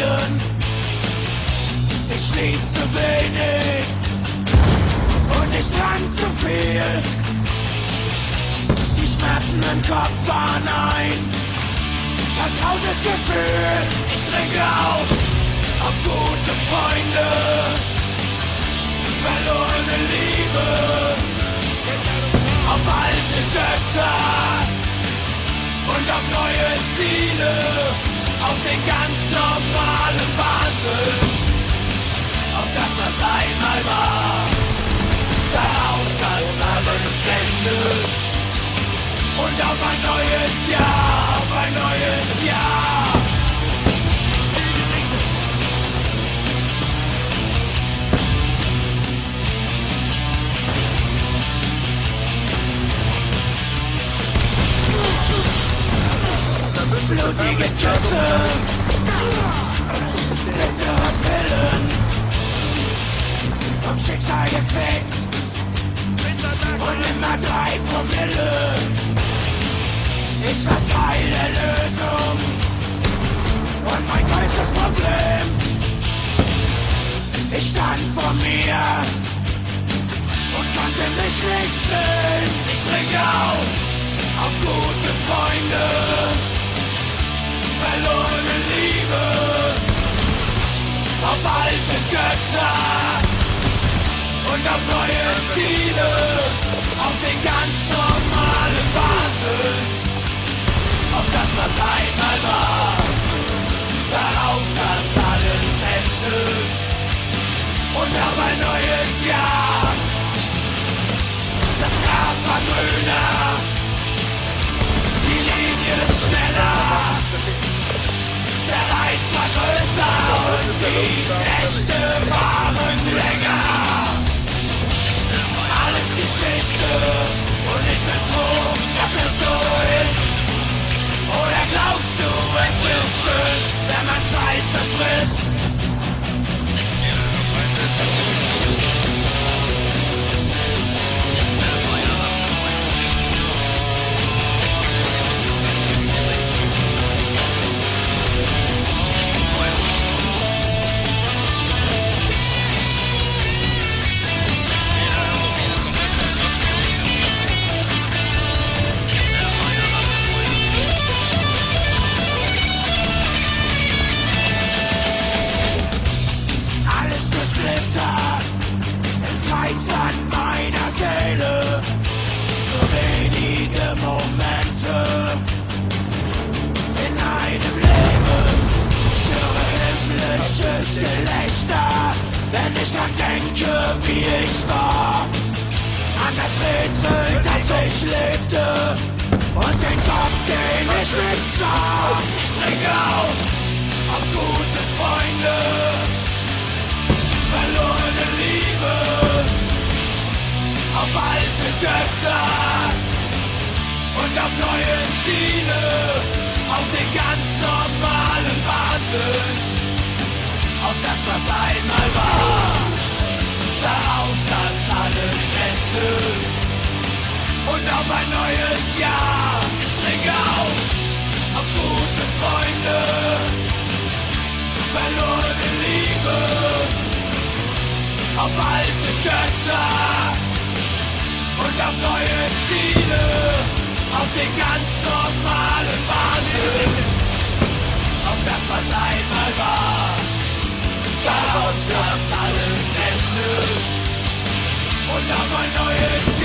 Sagen, ich schlief zu wenig und ich trank zu viel. Die Schmerzen im Kopf waren ein vertrautes Gefühl. Ich trinke auf, auf gute Freunde, verlorene Liebe, auf alte Götter und auf neue Ziele, auf den ganz normalen Wahnsinn, auf das, was einmal war, darauf, dass alles endet. Und auf ein neues Jahr, auf ein neues Jahr. Blutige Küsse, bittere Pillen, vom Schicksal gefickt und immer drei Promille. Ich war der Lösung und mein größtes Problem. Auf neue Ziele, auf den ganz normalen Wahnsinn. Auf das, was einmal war, darauf, dass alles endet. Und auf ein neues Jahr. Das Gras war grüner, die Linien schneller, der Reiz war größer und die Geschichte und ich bin froh, dass es so ist. Oder glaubst du, es ist schön, wenn man Scheiße frisst? Wenn ich dran denke, wie ich war. An das Rätsel, das ich lebte und den Kopf, den ich nicht sah. Ich trinke auf, auf gute Freunde verlorene Liebe, auf alte Götter auf neue Ziele, auf den ganz normalen Wahnsinn, auf das, was einmal war, darauf, dass alles endet. Und auf ein neues Jahr. Ich trinke auf, auf gute Freunde, verlorene Liebe auf alte Götter. Und auf neue Ziele, auf den ganz normalen Wahnsinn, auf das, was einmal war, daraus, dass alles endet. Und auf ein neues